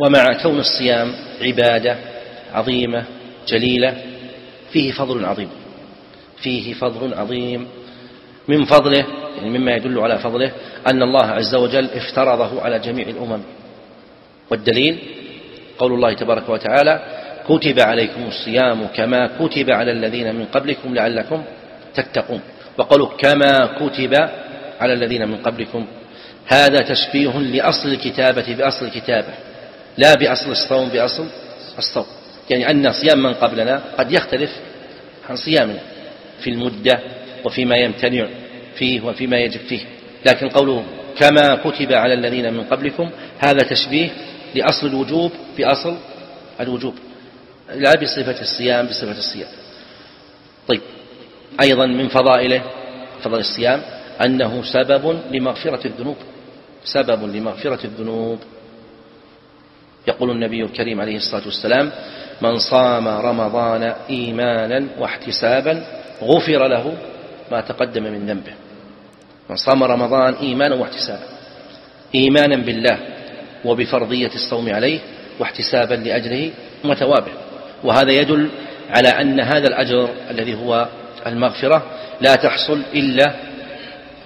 ومع كون الصيام عبادة عظيمة جليلة فيه فضل عظيم فيه فضل عظيم. من فضله يعني مما يدل على فضله أن الله عز وجل افترضه على جميع الأمم. والدليل؟ قول الله تبارك وتعالى كتب عليكم الصيام كما كتب على الذين من قبلكم لعلكم تتقون وقالوا كما كتب على الذين من قبلكم هذا تشبيه لأصل الكتابة بأصل الكتابة. لا بأصل الصوم بأصل الصوم. يعني أن صيام من قبلنا قد يختلف عن صيامنا في المدة وفيما يمتنع فيه وفيما يجب فيه. لكن قوله كما كتب على الذين من قبلكم هذا تشبيه لأصل الوجوب بأصل الوجوب. لا بصفة الصيام بصفة الصيام. طيب. أيضا من فضائله فضل الصيام أنه سبب لمغفرة الذنوب. سبب لمغفرة الذنوب. يقول النبي الكريم عليه الصلاة والسلام من صام رمضان إيمانا واحتسابا غفر له ما تقدم من ذنبه. من صام رمضان إيمانا واحتسابا. إيمانا بالله وبفرضية الصوم عليه واحتسابا لأجره وثوابه. وهذا يدل على أن هذا الأجر الذي هو المغفرة لا تحصل إلا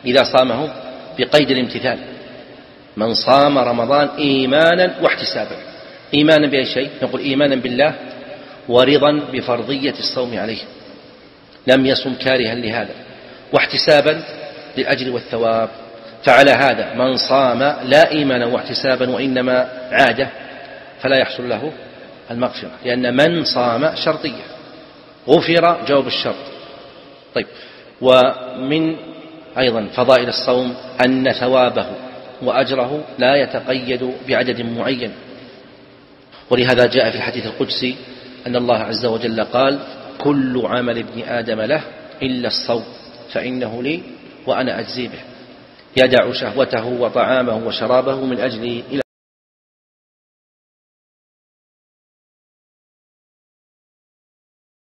إذا صامه بقيد الامتثال. من صام رمضان إيمانا واحتسابا. إيمانا بأي شيء؟ نقول إيمانا بالله ورضا بفرضية الصوم عليه. لم يصم كارها لهذا. واحتسابا للأجر والثواب. فعلى هذا من صام لا إيمانا واحتسابا وإنما عادة فلا يحصل له المغفرة. لأن من صام شرطية. غفر جواب الشرط. طيب. ومن أيضا فضائل الصوم أن ثوابه وأجره لا يتقيد بعدد معين. ولهذا جاء في الحديث القدسي أن الله عز وجل قال كل عمل ابن آدم له إلا الصوم فإنه لي وأنا أجزي به. يدع شهوته وطعامه وشرابه من أجلي إلى